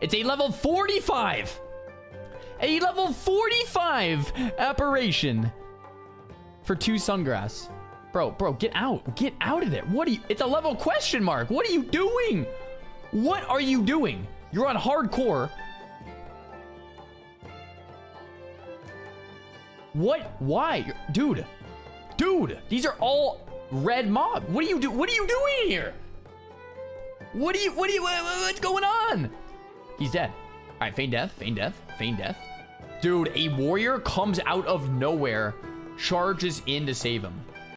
It's a level 45. A level 45 apparition for two sungrass. Bro, bro, get out. Get out of there. What are you? It's a level question mark. What are you doing? What are you doing? You're on hardcore. What? Why? Dude. Dude, these are all red mob. What are you do? What are you doing here? What are you? What are you? What's going on? He's dead. All right, feign death, feign death, feign death. Dude, a warrior comes out of nowhere, charges in to save him.